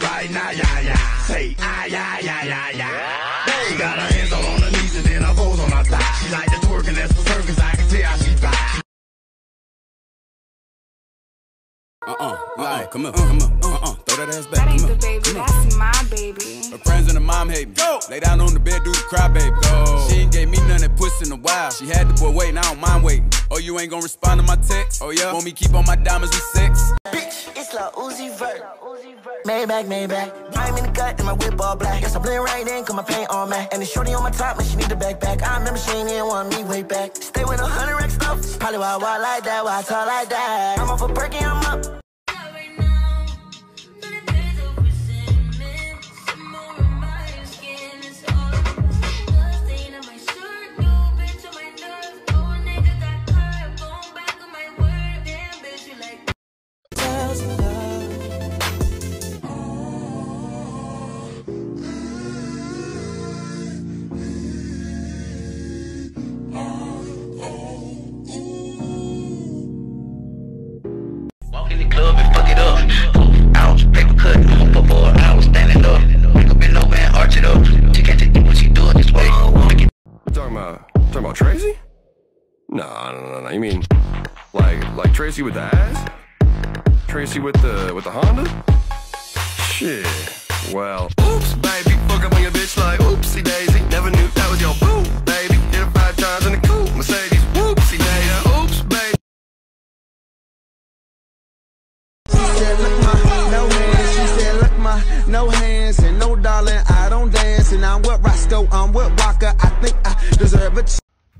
Say, ah, yeah, yeah, yeah, yeah. She got her hands all on her knees and then her bows on her thigh. She like to twerk and that's for certain 'cause I can tell she fly. Uh-uh, uh-uh, come on, come on, uh-uh, throw that ass back, That ain't the baby, come on. that's my baby. Her friends and her mom hate me. Go. Lay down on the bed, do the cry, baby. Go. She ain't gave me none that puss in a while. She had the boy waiting, I don't mind waiting. Oh, you ain't gonna respond to my text? Oh, yeah? Want me keep on my diamonds with sex? Lil Uzi Vert. Maybach, Maybach. I'm in the cut and my whip all black. Guess I blend right in, cause my paint all matte. And the shorty on my top, man, she need the backpack. I remember she ain't even want me way back. Stay with a hundred rack stuff. Probably why I walk like that, why I talk like that. I'm off a perky, I'm up. Poof, ouch, paper cut, for four hours standing up. Wake up in over and arch it up. She can't take what she doing this way. Uh, Wanna get You talking about talking about Tracy? No, no, no, no. You mean like like Tracy with the ass? Tracy with the with the Honda? Shit. Well, oops, baby, fuck up on your bitch like oopsie daisy. Never knew that was your boo,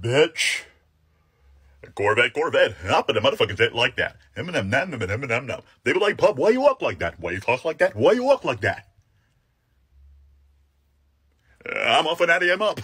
bitch. Corvette, Corvette, up in the motherfucking shit like that. Eminem, nam, nam, nam, nam. They were like, Pub, why you walk like that? Why you talk like that? Why you walk like that? Uh, I'm off and Addy, I'm up.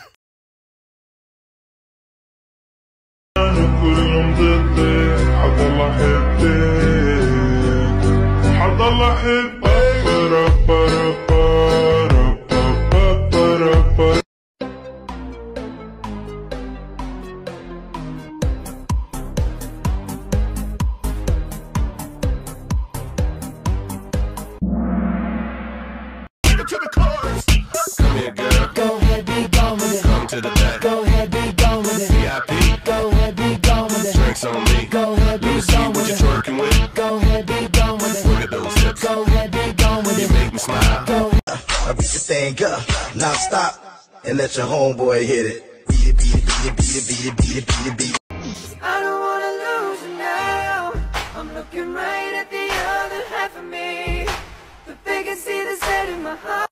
Come here, girl. Go ahead, be gone with it. Come to the back. Go ahead, be gone with it. VIP. Go ahead, be gone with it. Drinks on me. Go ahead, be gone what with it. with. Go ahead, be gone with Look it. at those. Go ahead, be gone with You it. make me smile. Go I beat the thing up, now stop and let your homeboy hit it. Beat it, beat it, beat it, beat it, beat it, beat it, beat it, beat it. I don't wanna lose you now. I'm looking right at the other half of me. But they can see the set in my heart.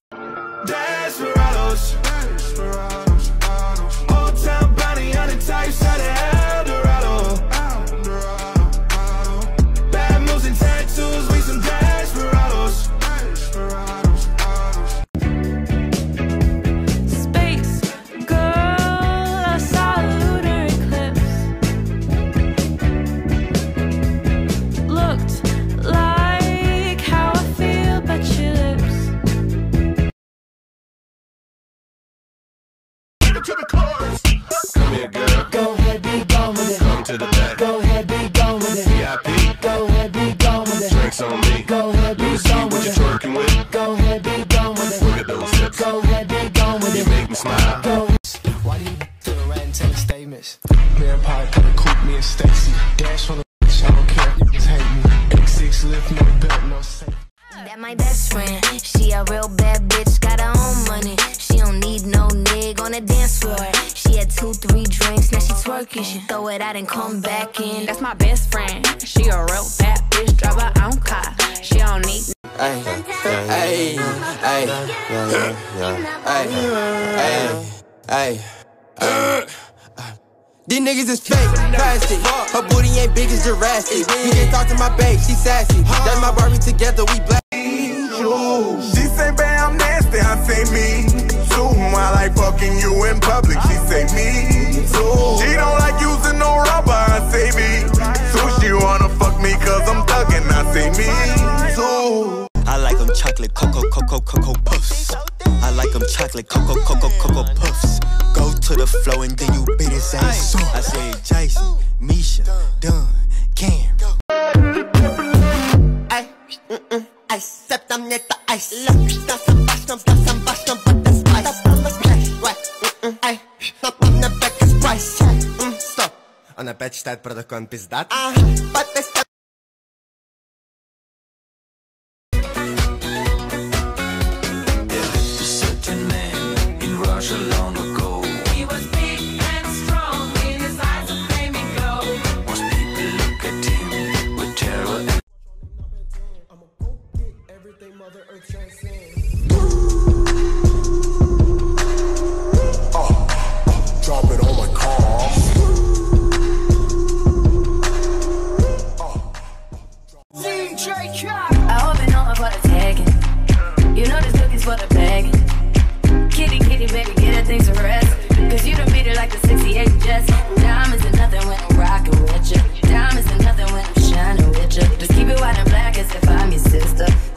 Dash on the bitch, I don't care if niggas hate me. X6 lift, no belt, no safe. That my best friend. She a real bad bitch, got her own money. She don't need no nig on the dance floor. She had two, three drinks, now she twerking. She throw it out and come back in. That's my best friend. She a real bad bitch, drive her own car. She don't need Hey, hey, hey, hey, hey. These niggas is fake, plastic. Her booty ain't big as Jurassic. You can't talk to my babe, she sassy. That's my Barbie together, we black. She say, babe, I'm nasty, I say me too. I like fucking you in public, she say me too. She don't like using no rubber, I say me too. She wanna fuck me cause I'm thuggin', I say me too. I like them chocolate cocoa cocoa cocoa puffs. I like them chocolate cocoa cocoa cocoa puffs the flow and then you beat his ass. I said Jason, Misha, Dunn, Cam. I stepped on it, the ice. Left, that's a bash, that's a bash, but that's spice. Ай, на бек из прайс Стop, а на бек считает продакон пиздат Ага, подпись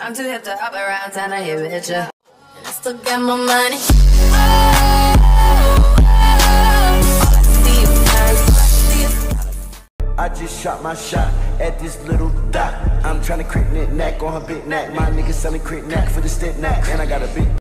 I'm too hip to hop around town, I hit it, I still got my money. I just shot my shot at this little dot. I'm trying to crit neck on her big neck. My nigga selling crit neck for the stick neck. And I got a big